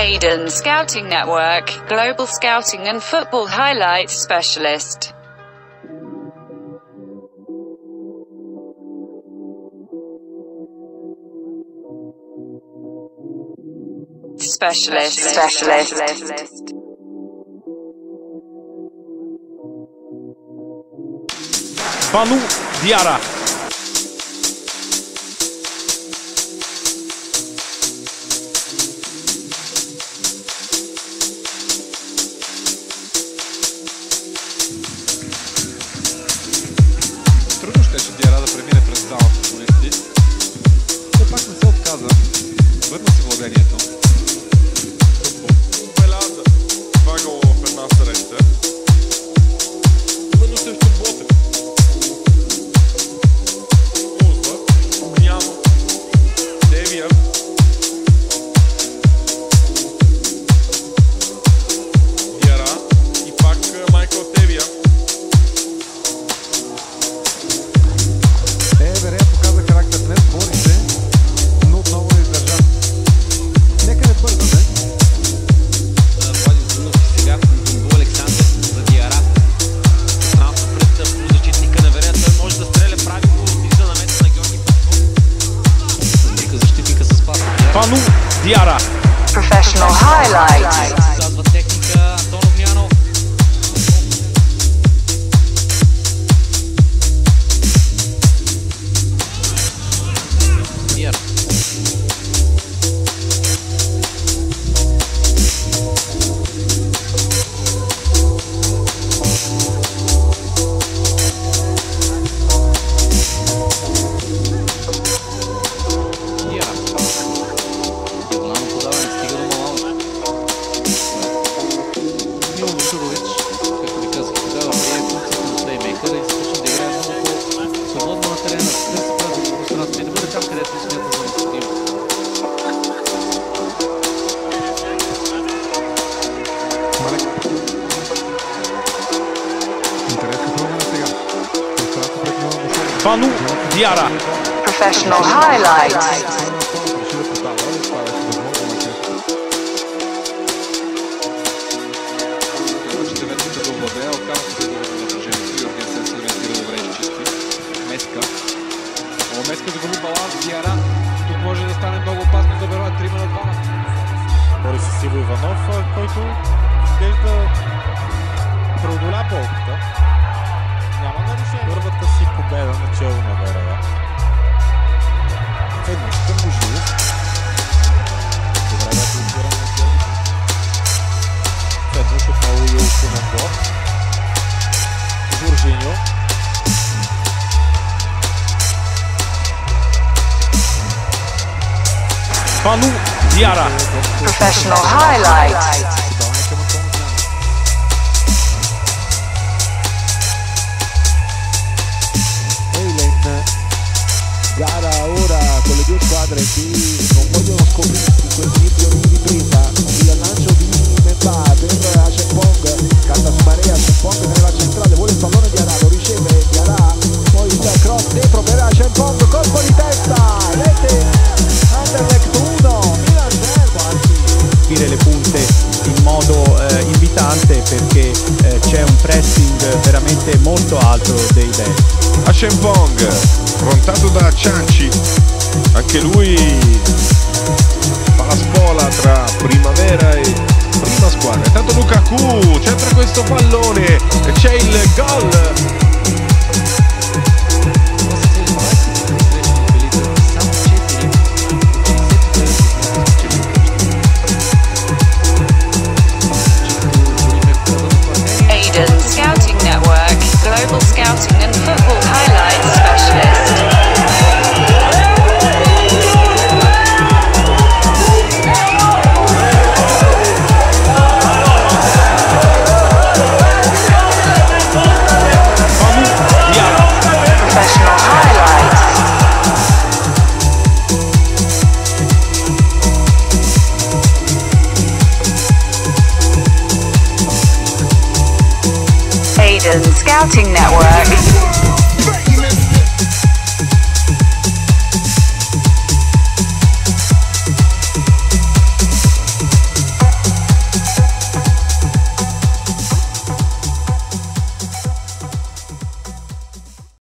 Aiden, Scouting Network, Global Scouting and Football Highlights Specialist. Specialist. Specialist. Specialist. Banu Diara. gariato. Diara. Professional highlights. Пану Диара. Professional highlights. Меска загуби баланс, Тук може да стане много опасно за Вероя 3 на 2. Бори Иванов, който изглежда преодоля болката. secondo Virginio Panu Diara. Professional Highlights gara ora con le due squadre che non vogliono scoprire quel video di prima il lancio pressing veramente molto alto dei Dead. A Shen Shenpong, affrontato da Cianci, anche lui fa la spola tra primavera e prima squadra. Intanto Lukaku centra questo pallone e c'è il gol Maiden Scouting Network.